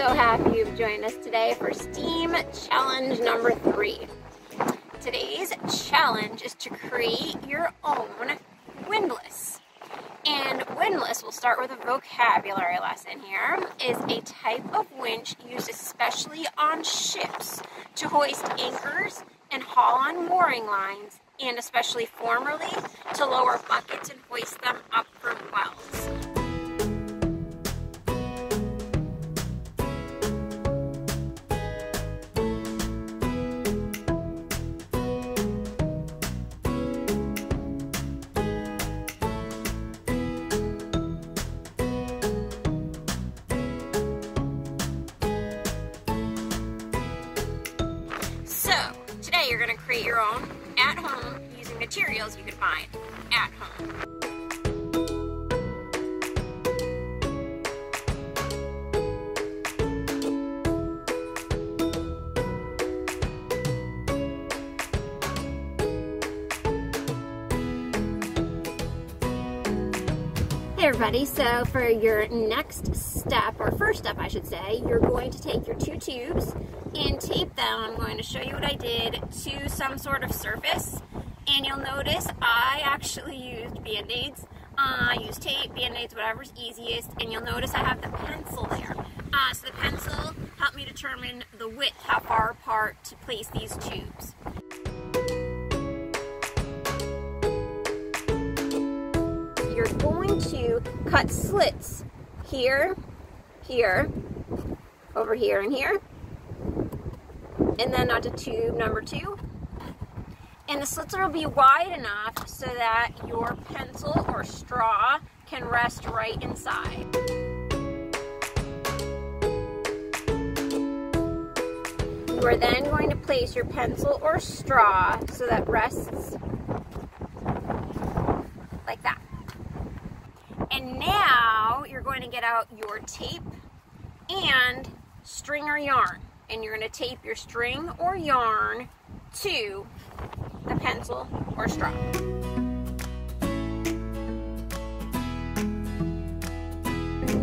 so happy you've joined us today for STEAM challenge number three. Today's challenge is to create your own windlass. And windlass, we'll start with a vocabulary lesson here, is a type of winch used especially on ships to hoist anchors and haul on mooring lines, and especially formerly to lower buckets and hoist them up from wells. Create your own at home using materials you can find at home. Hey everybody, so for your next step, or first step I should say, you're going to take your two tubes and them. I'm going to show you what I did to some sort of surface. And you'll notice I actually used Band-Aids. Uh, I used tape, Band-Aids, whatever's easiest. And you'll notice I have the pencil there. Uh, so the pencil helped me determine the width, how far apart to place these tubes. You're going to cut slits here, here, over here, and here and then onto tube number two. And the slits will be wide enough so that your pencil or straw can rest right inside. You are then going to place your pencil or straw so that rests like that. And now you're going to get out your tape and string or yarn and you're going to tape your string or yarn to the pencil or straw.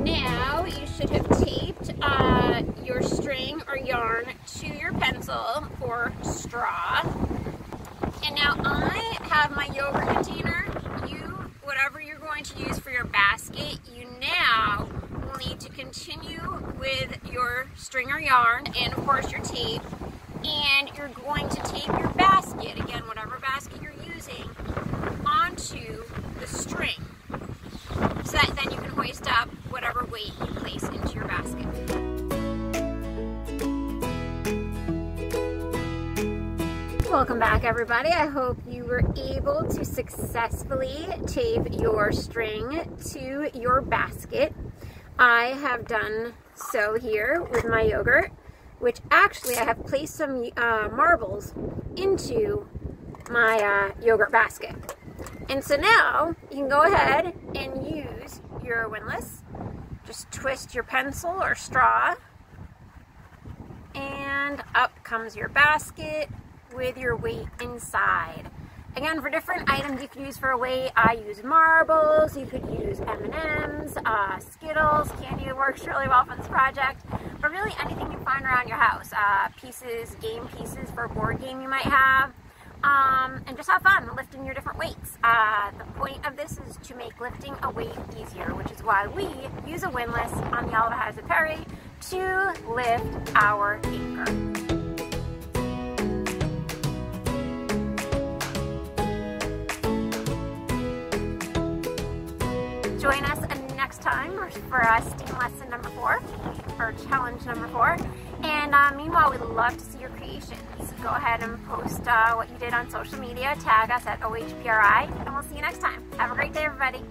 Now you should have taped uh, your string or yarn to your pencil or straw. And now I have my yogurt container. You, whatever you're going to use for your basket, you now will need to continue with your yarn and of course your tape and you're going to tape your basket, again whatever basket you're using, onto the string so that then you can hoist up whatever weight you place into your basket. Welcome back everybody. I hope you were able to successfully tape your string to your basket. I have done so here with my yogurt, which actually I have placed some uh, marbles into my uh, yogurt basket. And so now you can go ahead and use your windlass. Just twist your pencil or straw and up comes your basket with your weight inside. Again, for different items you could use for a weight, I use marbles, you could use M&Ms, uh, Skittles, candy works really well for this project, but really anything you find around your house. Uh, pieces, game pieces for a board game you might have, um, and just have fun lifting your different weights. Uh, the point of this is to make lifting a weight easier, which is why we use a windlass on the Oliver Hazard Perry to lift our anchor. Time for uh, STEAM lesson number four, or challenge number four. And uh, meanwhile, we'd love to see your creations. Go ahead and post uh, what you did on social media, tag us at OHPRI, and we'll see you next time. Have a great day, everybody.